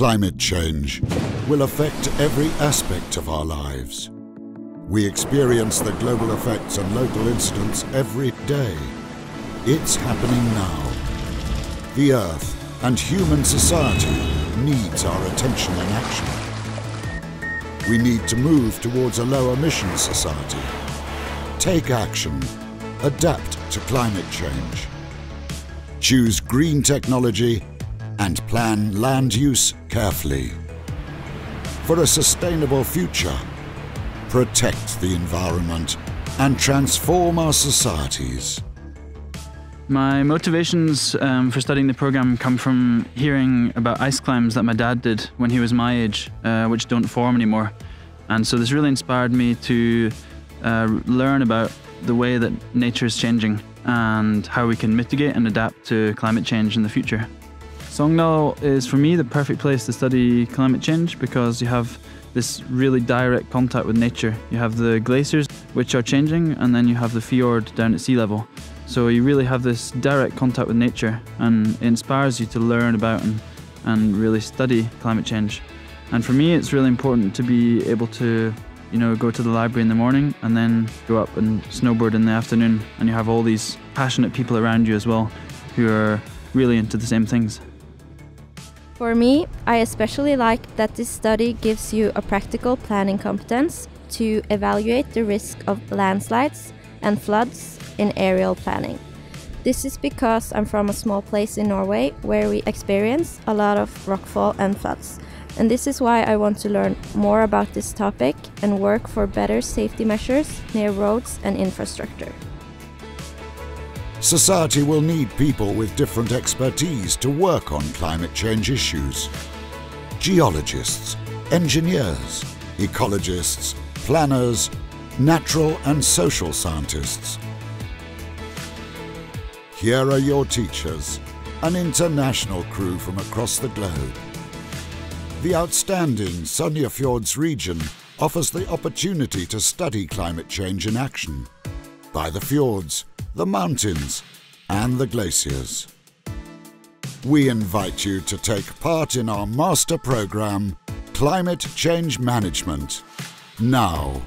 Climate change will affect every aspect of our lives. We experience the global effects and local incidents every day. It's happening now. The Earth and human society needs our attention and action. We need to move towards a low emission society. Take action. Adapt to climate change. Choose green technology and plan land use carefully. For a sustainable future, protect the environment and transform our societies. My motivations um, for studying the program come from hearing about ice climbs that my dad did when he was my age, uh, which don't form anymore. And so this really inspired me to uh, learn about the way that nature is changing and how we can mitigate and adapt to climate change in the future. Sogndal is for me the perfect place to study climate change because you have this really direct contact with nature. You have the glaciers which are changing and then you have the fjord down at sea level. So you really have this direct contact with nature and it inspires you to learn about and, and really study climate change. And for me it's really important to be able to you know, go to the library in the morning and then go up and snowboard in the afternoon and you have all these passionate people around you as well who are really into the same things. For me, I especially like that this study gives you a practical planning competence to evaluate the risk of landslides and floods in aerial planning. This is because I'm from a small place in Norway where we experience a lot of rockfall and floods. And this is why I want to learn more about this topic and work for better safety measures near roads and infrastructure. Society will need people with different expertise to work on climate change issues. Geologists, engineers, ecologists, planners, natural and social scientists. Here are your teachers, an international crew from across the globe. The outstanding Sognefjords region offers the opportunity to study climate change in action by the fjords, the mountains and the glaciers. We invite you to take part in our master program, Climate Change Management, now.